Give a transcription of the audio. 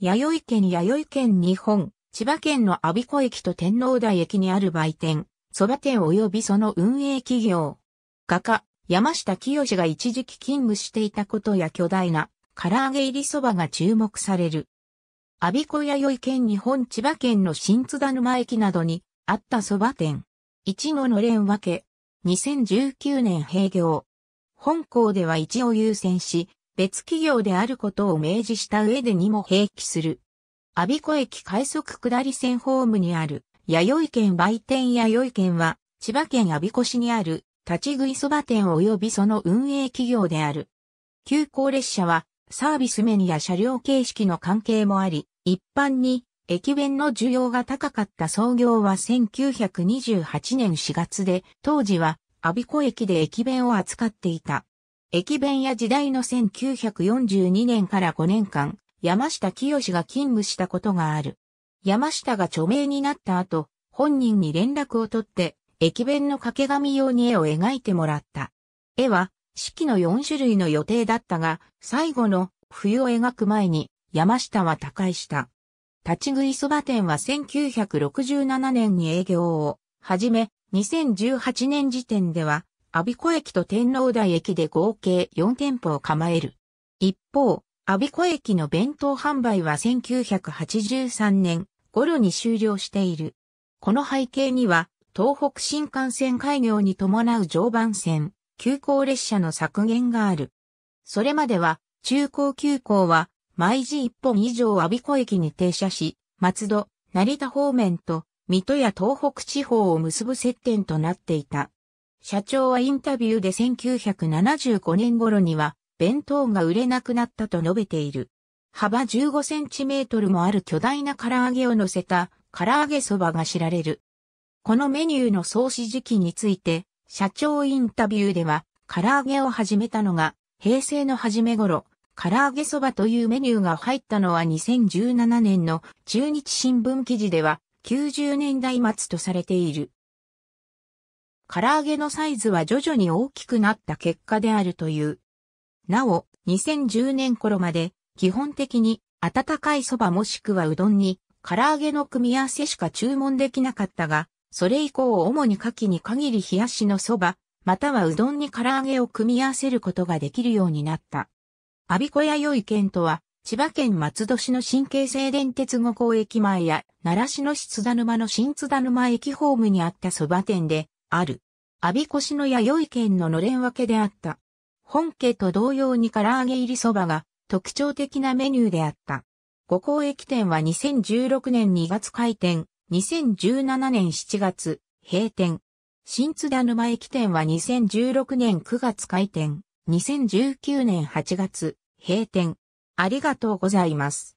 弥生県弥生県日本、千葉県の阿鼻子駅と天皇台駅にある売店、蕎麦店及びその運営企業。画家、山下清が一時期勤務していたことや巨大な唐揚げ入り蕎麦が注目される。阿鼻子弥生県日本千葉県の新津田沼駅などにあった蕎麦店。一ののれん分け。2019年閉業。本校では一を優先し、別企業であることを明示した上でにも併記する。阿鼻子駅快速下り線ホームにある、弥生県売店弥生県は、千葉県阿鼻子市にある、立ち食い蕎麦店及びその運営企業である。急行列車は、サービス面や車両形式の関係もあり、一般に、駅弁の需要が高かった創業は1928年4月で、当時は、阿鼻子駅で駅弁を扱っていた。駅弁や時代の1942年から5年間、山下清が勤務したことがある。山下が著名になった後、本人に連絡を取って、駅弁の掛け紙用に絵を描いてもらった。絵は、四季の4種類の予定だったが、最後の冬を描く前に、山下は他界した。立ち食いそば店は1967年に営業を始め、2018年時点では阿鼻子駅と天皇台駅で合計4店舗を構える。一方、阿鼻子駅の弁当販売は1983年頃に終了している。この背景には、東北新幹線開業に伴う常磐線、急行列車の削減がある。それまでは、中高急行は、毎時1本以上阿鼻子駅に停車し、松戸、成田方面と、水戸や東北地方を結ぶ接点となっていた。社長はインタビューで1975年頃には弁当が売れなくなったと述べている。幅15センチメートルもある巨大な唐揚げを乗せた唐揚げそばが知られる。このメニューの創始時期について、社長インタビューでは、唐揚げを始めたのが、平成の初め頃、唐揚げそばというメニューが入ったのは2017年の中日新聞記事では、90年代末とされている。唐揚げのサイズは徐々に大きくなった結果であるという。なお、2010年頃まで基本的に温かい蕎麦もしくはうどんに唐揚げの組み合わせしか注文できなかったが、それ以降主に牡蠣に限り冷やしの蕎麦、またはうどんに唐揚げを組み合わせることができるようになった。阿鼻子屋良い県とは、千葉県松戸市の新京成電鉄五港駅前や奈良市の津田沼の新津田沼駅ホームにあった蕎麦店で、ある。阿鼻子市の弥生県ののれん分けであった。本家と同様に唐揚げ入りそばが特徴的なメニューであった。五港駅店は2016年2月開店、2017年7月閉店。新津田沼駅店は2016年9月開店、2019年8月閉店。ありがとうございます。